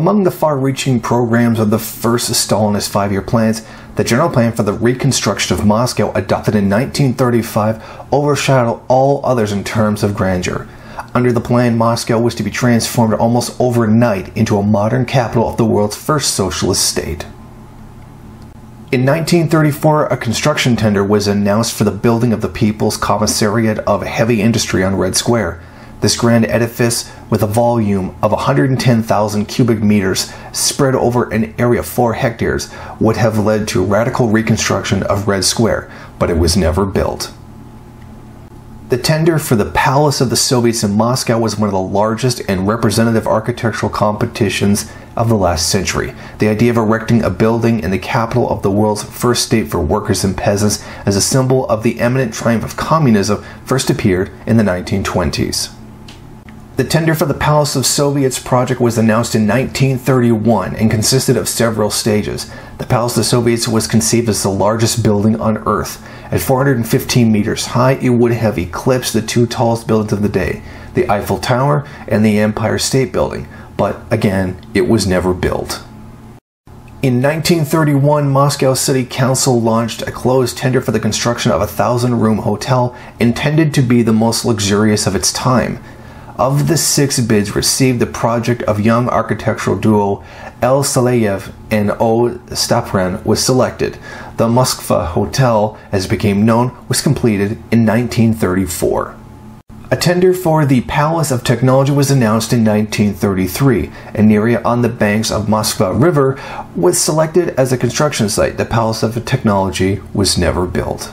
Among the far reaching programs of the first Stalinist five year plans, the general plan for the reconstruction of Moscow, adopted in 1935, overshadowed all others in terms of grandeur. Under the plan, Moscow was to be transformed almost overnight into a modern capital of the world's first socialist state. In 1934, a construction tender was announced for the building of the People's Commissariat of Heavy Industry on Red Square. This grand edifice, with a volume of 110,000 cubic meters spread over an area of 4 hectares, would have led to radical reconstruction of Red Square, but it was never built. The tender for the Palace of the Soviets in Moscow was one of the largest and representative architectural competitions of the last century. The idea of erecting a building in the capital of the world's first state for workers and peasants as a symbol of the eminent triumph of communism first appeared in the 1920s. The tender for the Palace of Soviets project was announced in 1931 and consisted of several stages. The Palace of Soviets was conceived as the largest building on Earth. At 415 meters high, it would have eclipsed the two tallest buildings of the day, the Eiffel Tower and the Empire State Building, but again, it was never built. In 1931, Moscow City Council launched a closed tender for the construction of a thousand room hotel intended to be the most luxurious of its time. Of the six bids received, the project of young architectural duo El Savelyev and O. Stapran was selected. The Moskva Hotel, as it became known, was completed in 1934. A tender for the Palace of Technology was announced in 1933. An area on the banks of Moskva River was selected as a construction site. The Palace of Technology was never built.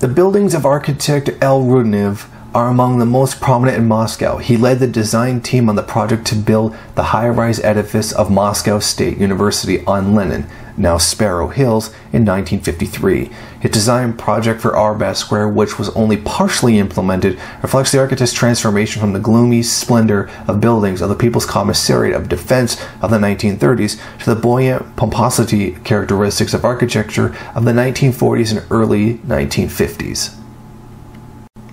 The buildings of architect L. Rudnev are among the most prominent in Moscow. He led the design team on the project to build the high rise edifice of Moscow State University on Lenin, now Sparrow Hills, in 1953. His design project for Arbat Square, which was only partially implemented, reflects the architect's transformation from the gloomy splendor of buildings of the People's Commissariat of Defense of the 1930s to the buoyant pomposity characteristics of architecture of the 1940s and early 1950s.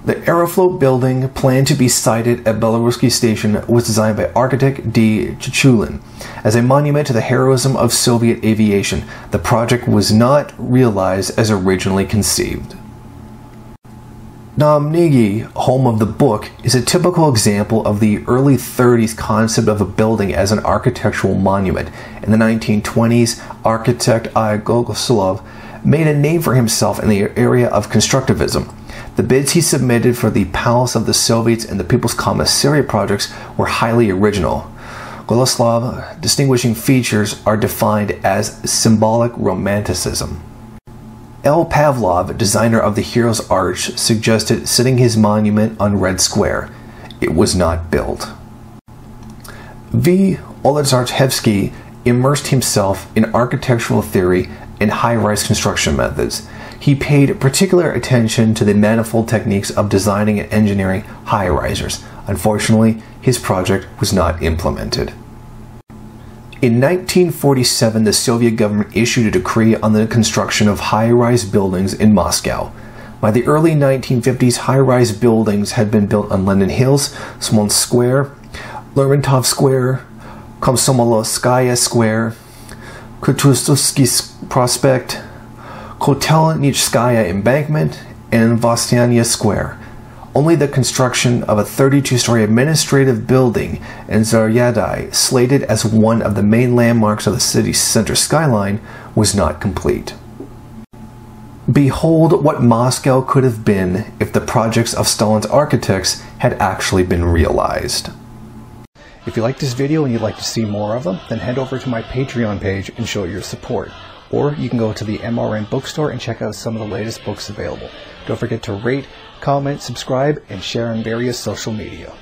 The Aeroflot building, planned to be sited at Belaruski Station, was designed by architect D. Chechulin as a monument to the heroism of Soviet aviation. The project was not realized as originally conceived. Dom Knigi, home of the book, is a typical example of the early 30s concept of a building as an architectural monument. In the 1920s, architect I. Gogoslov made a name for himself in the area of constructivism. The bids he submitted for the Palace of the Soviets and the People's Commissariat projects were highly original. Gogoslov distinguishing features are defined as symbolic romanticism. L. Pavlov, designer of the Hero's Arch, suggested setting his monument on Red Square. It was not built. V. Oltarzhevsky immersed himself in architectural theory and high rise construction methods. He paid particular attention to the manifold techniques of designing and engineering high risers. Unfortunately, his project was not implemented. In 1947, the Soviet government issued a decree on the construction of high rise buildings in Moscow. By the early 1950s, high rise buildings had been built on Lenin Hills, Smolensk Square, Lermontov Square, Komsomolskaya Square, Kutuzovsky Prospect, Kotelnicheskaya Embankment, and Vosstaniya Square. Only the construction of a 32 story administrative building in Zaryadye, slated as one of the main landmarks of the city's center skyline, was not complete. Behold what Moscow could have been if the projects of Stalin's architects had actually been realized. If you like this video and you'd like to see more of them, then head over to my Patreon page and show your support. Or you can go to the MRN bookstore and check out some of the latest books available. Don't forget to rate, comment, subscribe, and share on various social media.